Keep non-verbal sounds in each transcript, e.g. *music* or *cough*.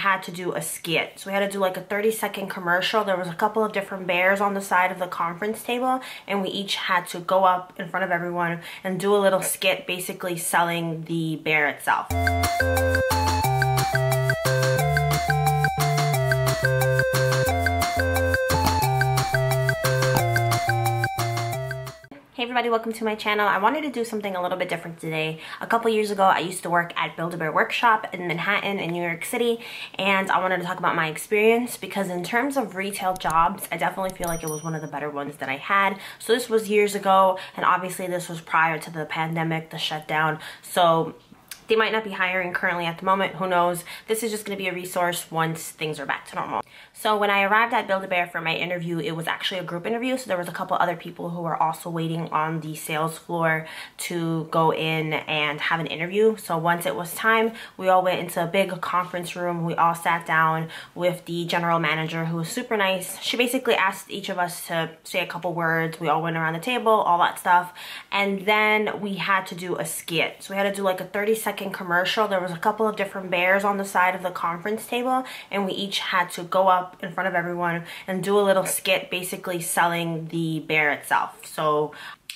had to do a skit. So we had to do like a 30 second commercial. There was a couple of different bears on the side of the conference table and we each had to go up in front of everyone and do a little skit basically selling the bear itself. Hey everybody, welcome to my channel. I wanted to do something a little bit different today. A couple years ago, I used to work at Build-A-Bear Workshop in Manhattan in New York City, and I wanted to talk about my experience because in terms of retail jobs, I definitely feel like it was one of the better ones that I had. So this was years ago, and obviously this was prior to the pandemic, the shutdown. So they might not be hiring currently at the moment, who knows. This is just gonna be a resource once things are back to normal. So when I arrived at Build-A-Bear for my interview, it was actually a group interview. So there was a couple other people who were also waiting on the sales floor to go in and have an interview. So once it was time, we all went into a big conference room. We all sat down with the general manager who was super nice. She basically asked each of us to say a couple words. We all went around the table, all that stuff. And then we had to do a skit. So we had to do like a 30 second commercial. There was a couple of different bears on the side of the conference table and we each had to go up in front of everyone and do a little skit basically selling the bear itself. So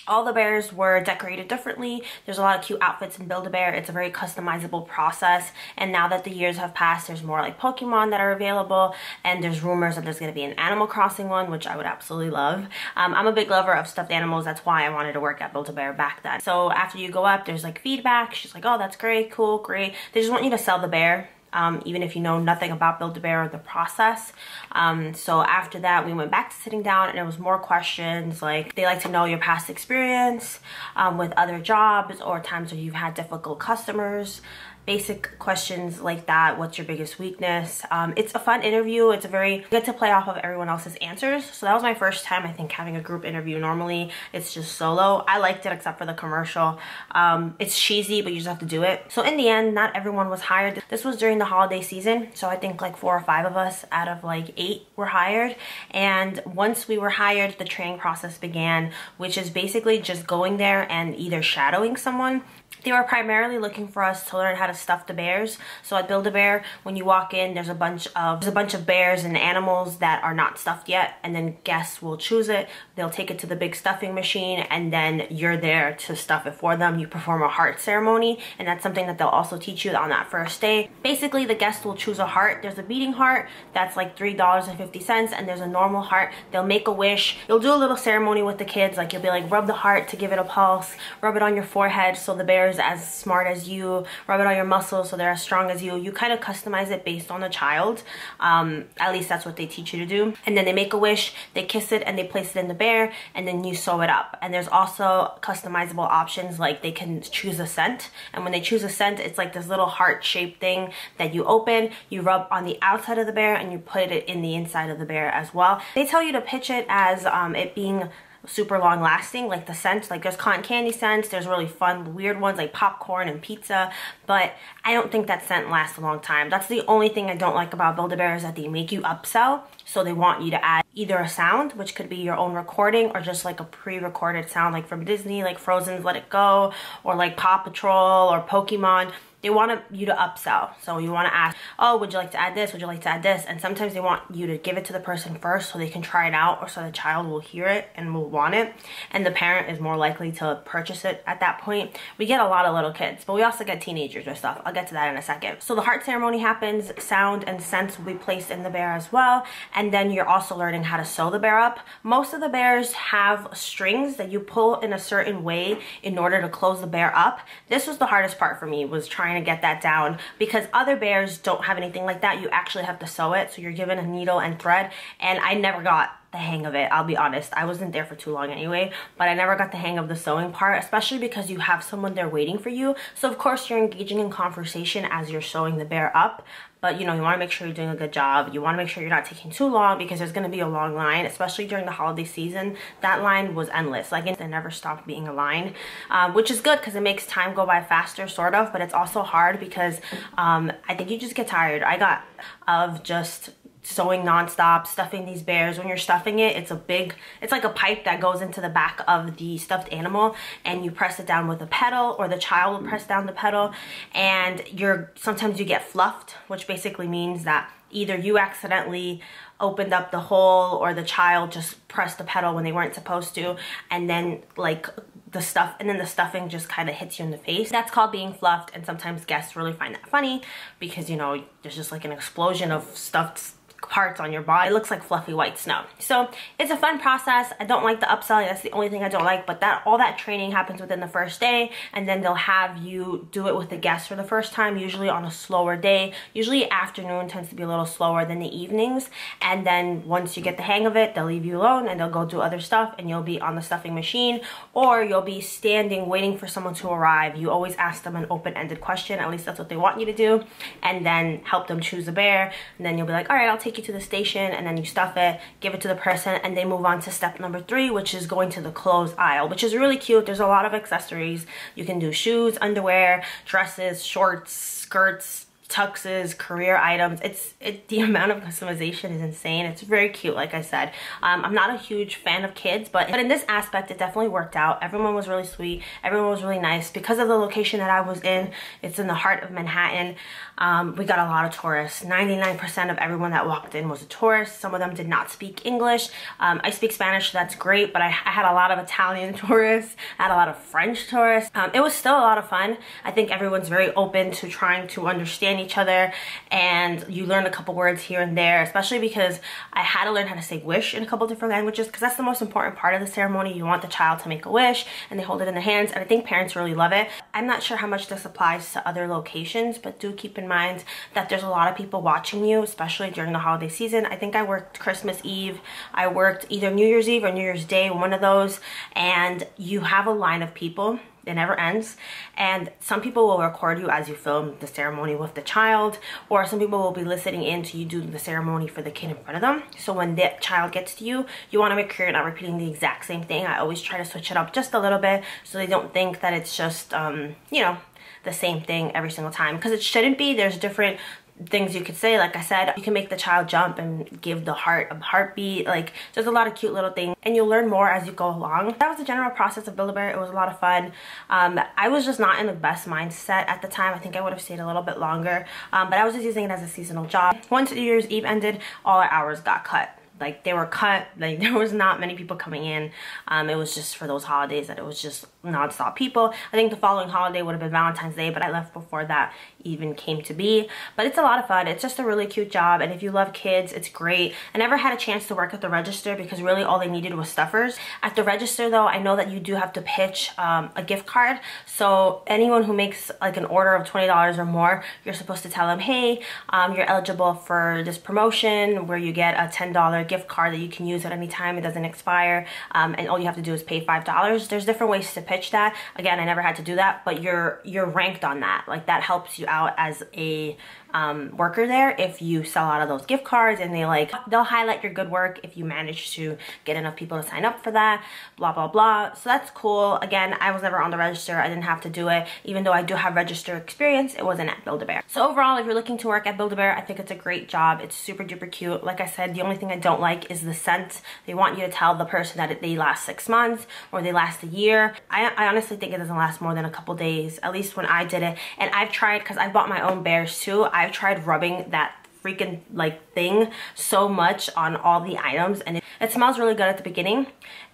all the bears were decorated differently. There's a lot of cute outfits in Build-A-Bear. It's a very customizable process. And now that the years have passed, there's more like Pokemon that are available. And there's rumors that there's going to be an Animal Crossing one, which I would absolutely love. Um, I'm a big lover of stuffed animals. That's why I wanted to work at Build-A-Bear back then. So after you go up, there's like feedback. She's like, oh, that's great, cool, great. They just want you to sell the bear um, even if you know nothing about Build-A-Bear or the process. Um, so after that, we went back to sitting down and it was more questions like they like to know your past experience um, with other jobs or times where you've had difficult customers basic questions like that. What's your biggest weakness? Um, it's a fun interview. It's a very good to play off of everyone else's answers. So that was my first time i think having a group interview. Normally it's just solo. I liked it except for the commercial. Um, it's cheesy but you just have to do it. So in the end not everyone was hired. This was during the holiday season. So i think like four or five of us out of like eight were hired. And once we were hired the training process began which is basically just going there and either shadowing someone they were primarily looking for us to learn how to stuff the bears. So at Build-A-Bear, when you walk in, there's a bunch of there's a bunch of bears and animals that are not stuffed yet, and then guests will choose it. They'll take it to the big stuffing machine, and then you're there to stuff it for them. You perform a heart ceremony, and that's something that they'll also teach you on that first day. Basically, the guest will choose a heart. There's a beating heart that's like $3.50, and there's a normal heart. They'll make a wish. You'll do a little ceremony with the kids, like you'll be like, rub the heart to give it a pulse, rub it on your forehead so the bears as smart as you, rub it on your muscles so they're as strong as you. You kind of customize it based on the child. Um, at least that's what they teach you to do. And then they make a wish, they kiss it and they place it in the bear and then you sew it up. And there's also customizable options like they can choose a scent. And when they choose a scent, it's like this little heart shaped thing that you open, you rub on the outside of the bear and you put it in the inside of the bear as well. They tell you to pitch it as um, it being super long lasting like the scent like there's cotton candy scents there's really fun weird ones like popcorn and pizza but I don't think that scent lasts a long time. That's the only thing I don't like about Build-A-Bear is that they make you upsell so they want you to add either a sound which could be your own recording or just like a pre-recorded sound like from Disney like Frozen's Let It Go or like Paw Patrol or Pokemon they want you to upsell. So you want to ask, oh, would you like to add this? Would you like to add this? And sometimes they want you to give it to the person first so they can try it out or so the child will hear it and will want it. And the parent is more likely to purchase it at that point. We get a lot of little kids, but we also get teenagers or stuff. I'll get to that in a second. So the heart ceremony happens, sound and scents will be placed in the bear as well. And then you're also learning how to sew the bear up. Most of the bears have strings that you pull in a certain way in order to close the bear up. This was the hardest part for me was trying trying to get that down because other bears don't have anything like that. You actually have to sew it. So you're given a needle and thread and I never got the hang of it. I'll be honest. I wasn't there for too long anyway, but I never got the hang of the sewing part, especially because you have someone there waiting for you. So of course you're engaging in conversation as you're sewing the bear up, but you know, you want to make sure you're doing a good job. You want to make sure you're not taking too long because there's going to be a long line, especially during the holiday season. That line was endless. Like it never stopped being a line, um, which is good because it makes time go by faster, sort of, but it's also hard because um, I think you just get tired. I got of just sewing nonstop, stuffing these bears. When you're stuffing it, it's a big, it's like a pipe that goes into the back of the stuffed animal and you press it down with a pedal or the child will press down the pedal and you're, sometimes you get fluffed, which basically means that either you accidentally opened up the hole or the child just pressed the pedal when they weren't supposed to and then like the stuff and then the stuffing just kind of hits you in the face. That's called being fluffed and sometimes guests really find that funny because you know there's just like an explosion of stuffed parts on your body. It looks like fluffy white snow. So it's a fun process. I don't like the upselling. That's the only thing I don't like. But that all that training happens within the first day. And then they'll have you do it with the guests for the first time, usually on a slower day. Usually afternoon tends to be a little slower than the evenings. And then once you get the hang of it, they'll leave you alone and they'll go do other stuff and you'll be on the stuffing machine or you'll be standing waiting for someone to arrive. You always ask them an open-ended question. At least that's what they want you to do. And then help them choose a bear. And then you'll be like, all right, I'll take take you to the station and then you stuff it, give it to the person, and they move on to step number three, which is going to the clothes aisle, which is really cute. There's a lot of accessories. You can do shoes, underwear, dresses, shorts, skirts, tuxes, career items. It's it, the *laughs* amount of customization is insane. It's very cute, like I said. Um, I'm not a huge fan of kids, but, but in this aspect, it definitely worked out. Everyone was really sweet. Everyone was really nice. Because of the location that I was in, it's in the heart of Manhattan. Um, we got a lot of tourists. 99% of everyone that walked in was a tourist. Some of them did not speak English. Um, I speak Spanish, so that's great, but I, I, had a lot of Italian *laughs* tourists. I had a lot of French tourists. Um, it was still a lot of fun. I think everyone's very open to trying to understand each other and you learn a couple words here and there, especially because I had to learn how to say wish in a couple different languages because that's the most important part of the ceremony. You want the child to make a wish and they hold it in their hands and I think parents really love it. I'm not sure how much this applies to other locations, but do keep in mind that there's a lot of people watching you, especially during the holiday season. I think I worked Christmas Eve. I worked either New Year's Eve or New Year's Day, one of those, and you have a line of people it never ends. And some people will record you as you film the ceremony with the child or some people will be listening in to you do the ceremony for the kid in front of them. So when that child gets to you you want to make sure you're not repeating the exact same thing. I always try to switch it up just a little bit so they don't think that it's just um you know the same thing every single time. Because it shouldn't be. There's different things you could say. Like i said you can make the child jump and give the heart a heartbeat. Like there's a lot of cute little things and you'll learn more as you go along. That was the general process of build-a-bear. It was a lot of fun. Um, i was just not in the best mindset at the time. I think i would have stayed a little bit longer um, but i was just using it as a seasonal job. Once new year's eve ended all our hours got cut like they were cut like *laughs* there was not many people coming in. Um, it was just for those holidays that it was just non-stop people. I think the following holiday would have been valentine's day but i left before that even came to be. But it's a lot of fun. It's just a really cute job and if you love kids it's great. I never had a chance to work at the register because really all they needed was stuffers. At the register though i know that you do have to pitch um, a gift card. So anyone who makes like an order of $20 or more you're supposed to tell them hey um, you're eligible for this promotion where you get a $10 gift card that you can use at any time. It doesn't expire um, and all you have to do is pay five dollars. There's different ways to pitch that. Again i never had to do that but you're you're ranked on that. Like that helps you out as a um, worker there if you sell out of those gift cards and they like they'll highlight your good work if you manage to get enough people to sign up for that blah blah blah. So that's cool. Again I was never on the register. I didn't have to do it. Even though I do have register experience it wasn't at Build-A-Bear so overall if you're looking to work at Build-A-Bear I think it's a great job. It's super duper cute. Like I said the only thing I don't like is the scent. They want you to tell the person that it they last six months or they last a year. I, I honestly think it doesn't last more than a couple days at least when I did it. And I've tried because I bought my own bears too I've tried rubbing that freaking like thing so much on all the items and it, it, smells really good at the beginning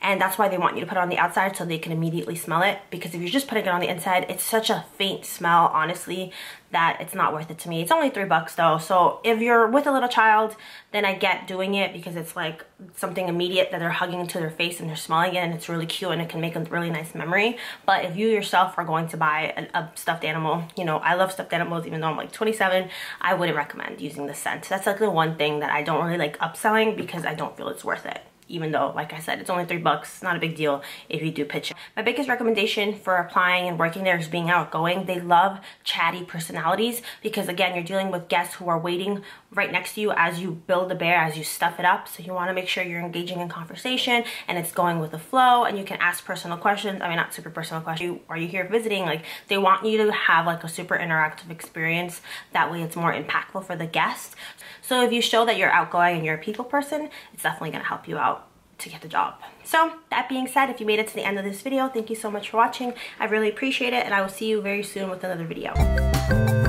and that's why they want you to put it on the outside so they can immediately smell it because if you're just putting it on the inside it's such a faint smell honestly that it's not worth it to me. It's only three bucks though. So if you're with a little child, then I get doing it because it's like something immediate that they're hugging to their face and they're smelling it and it's really cute and it can make a really nice memory. But if you yourself are going to buy a, a stuffed animal, you know, I love stuffed animals even though I'm like 27, I wouldn't recommend using the scent. That's like the one thing that I don't really like upselling because I don't feel it's worth it even though, like I said, it's only three bucks, not a big deal if you do pitch. My biggest recommendation for applying and working there is being outgoing. They love chatty personalities because again, you're dealing with guests who are waiting right next to you as you build the bear, as you stuff it up. So you wanna make sure you're engaging in conversation and it's going with the flow and you can ask personal questions. I mean, not super personal questions. Are you here visiting? Like they want you to have like a super interactive experience. That way it's more impactful for the guest. So if you show that you're outgoing and you're a people person, it's definitely gonna help you out to get the job. So that being said, if you made it to the end of this video, thank you so much for watching. I really appreciate it and I will see you very soon with another video.